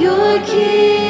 your king.